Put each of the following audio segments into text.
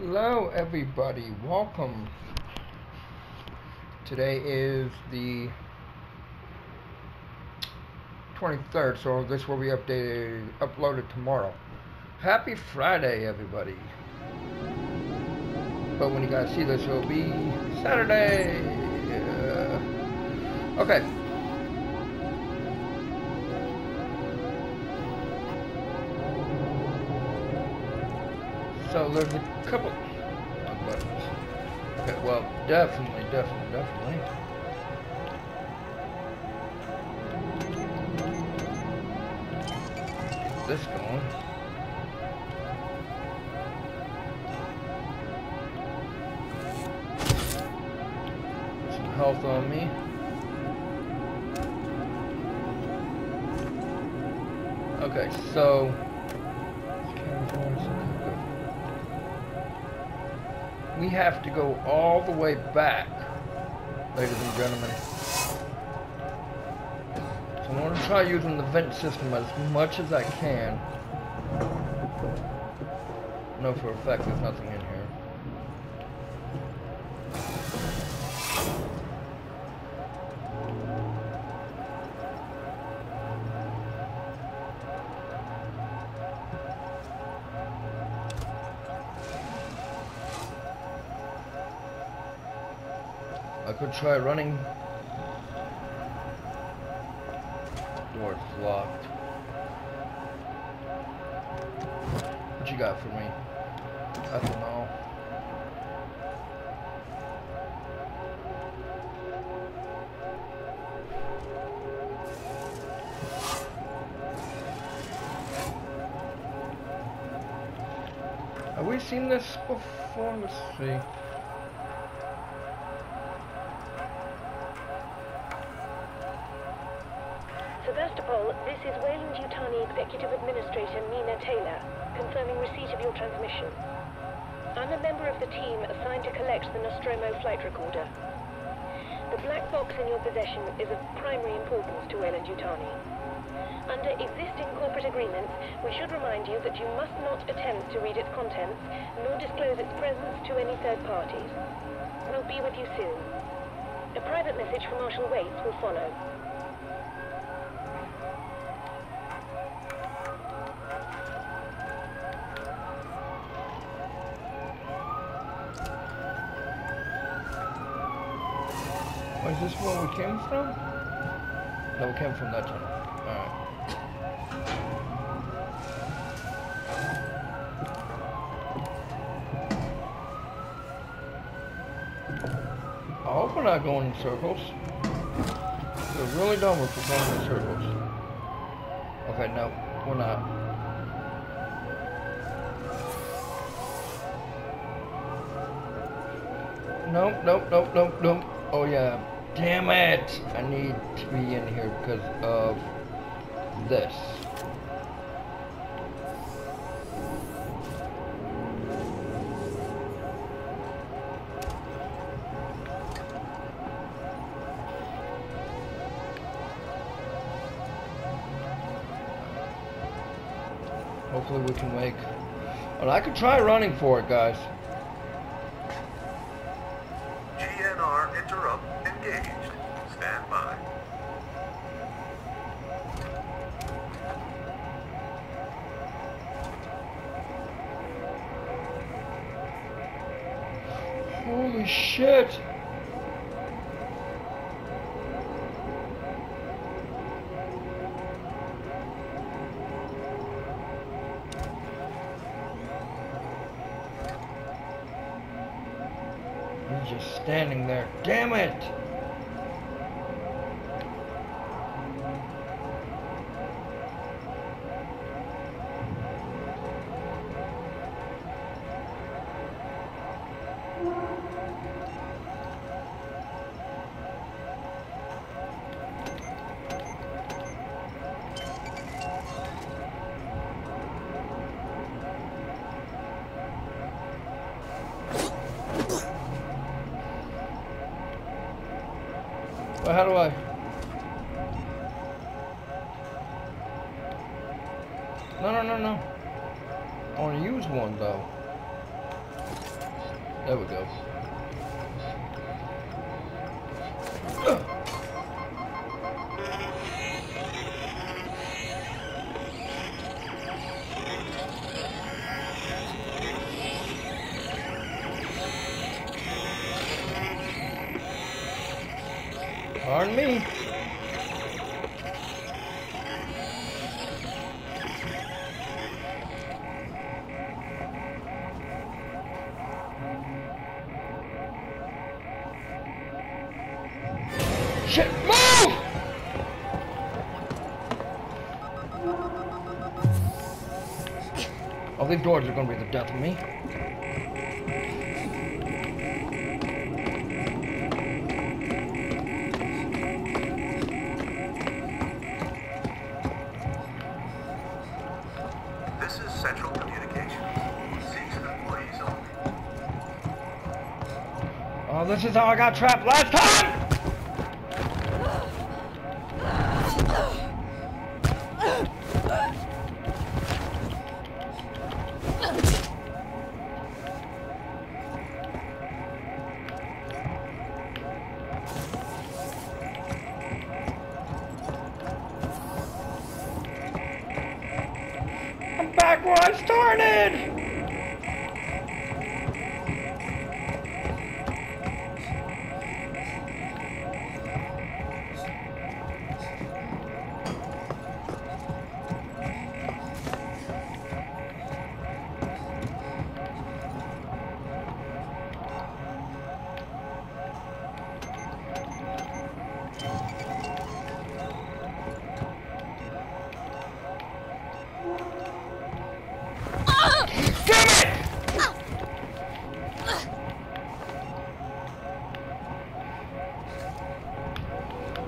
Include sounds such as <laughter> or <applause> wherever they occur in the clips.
Hello, everybody. Welcome. Today is the 23rd, so this will be updated, uploaded tomorrow. Happy Friday, everybody. But when you guys see this, it'll be Saturday. Uh, okay. So there's a couple buttons. Okay, well, definitely, definitely, definitely. Get this going. Put some health on me. Okay, so we have to go all the way back, ladies and gentlemen. So I'm going to try using the vent system as much as I can. Know for a fact there's nothing in here. Could try running. Door's locked. What you got for me? I don't know. Have we seen this before? Let's see. Sevastopol, this is Weyland Yutani Executive Administrator Nina Taylor, confirming receipt of your transmission. I'm a member of the team assigned to collect the Nostromo flight recorder. The black box in your possession is of primary importance to Weyland Yutani. Under existing corporate agreements, we should remind you that you must not attempt to read its contents, nor disclose its presence to any third parties. We'll be with you soon. A private message from Marshal Waits will follow. Oh, is this where we came from? No, we came from that tunnel. Alright. I hope we're not going in circles. We're really dumb if we're going in circles. Okay, no, we're not. Nope, nope, nope, nope, nope. Oh yeah. Damn it! I need to be in here because of this. Hopefully we can make... Well, I could try running for it, guys. GNR interrupt engaged. Stand by. Holy shit! He's just standing there. Damn it! How do I? No, no, no, no. I want to use one, though. There we go. Pardon me. Shit, move! Oh, these doors are gonna be the death of me. This is how I got trapped last time!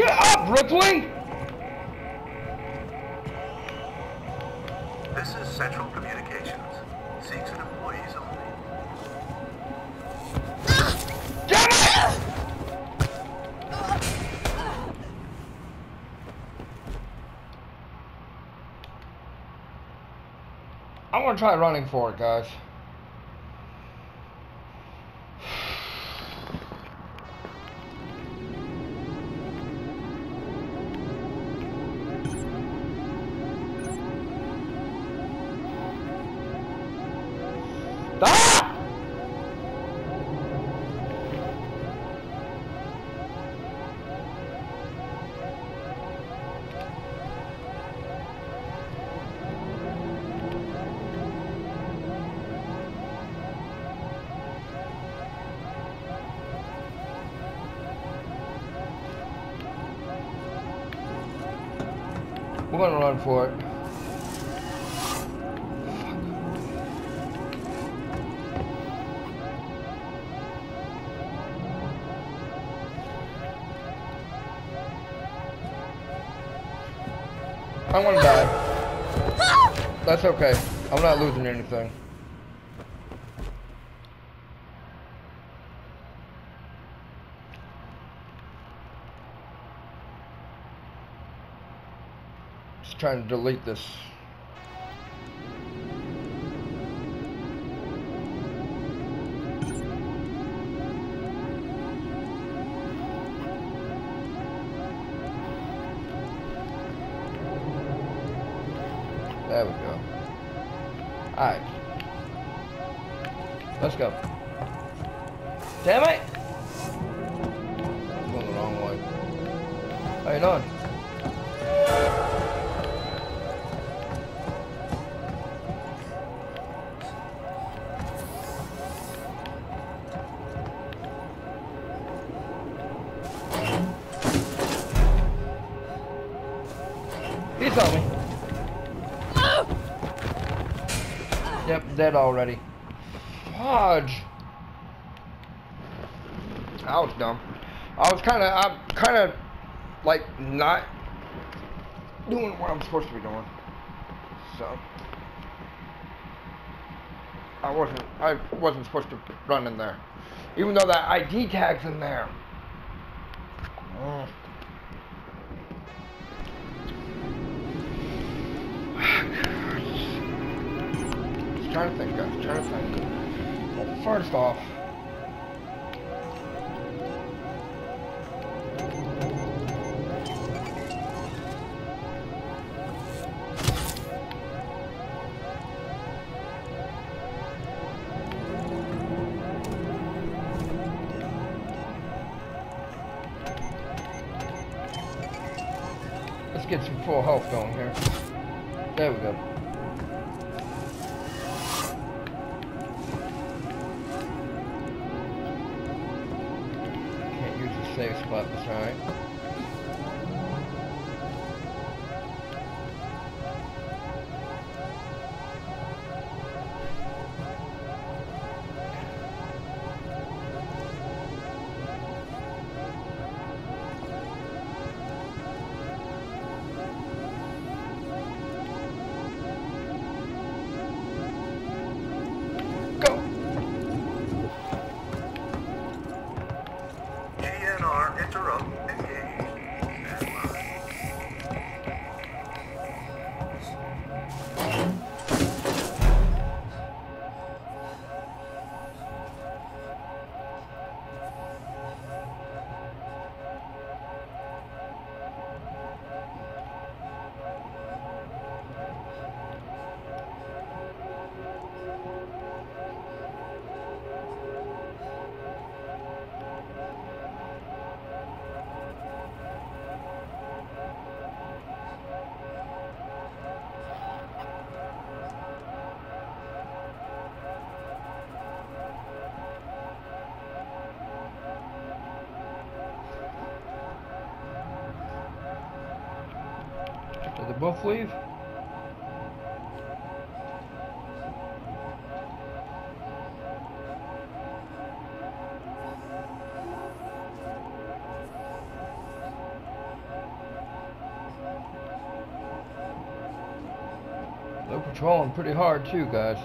Get up, Ripley! This is Central Communications. Seegson employees only. Damn it! I'm gonna try running for it, guys. We're gonna run for it. I'm gonna die. <laughs> That's okay. I'm not losing anything. Trying to delete this. There we go. Alright. Let's go. Damn it! I'm going the wrong way. How you doing? He saw me. Yep, dead already. Fudge. That was dumb. I was kind of, I'm kind of, like, not doing what I'm supposed to be doing. So. I wasn't, I wasn't supposed to run in there. Even though that ID tag's in there. Mm. trying to think of, I'm trying to think of. Well, first off, get some full health going here. There we go. Spot this. Both leave? They're patrolling pretty hard too, guys.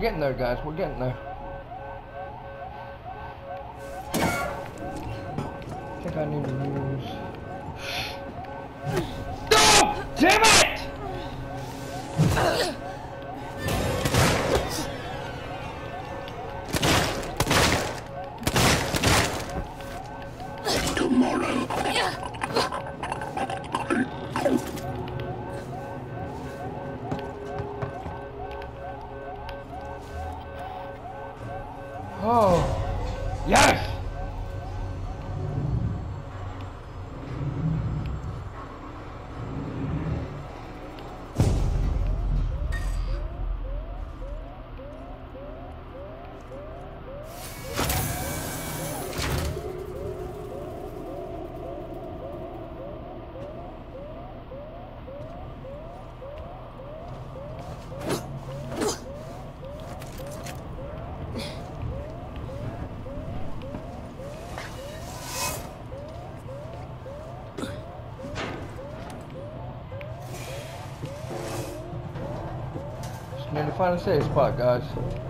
We're getting there, guys. We're getting there. I think I need to use. No! Damn it! Oh, Find a safe spot, guys.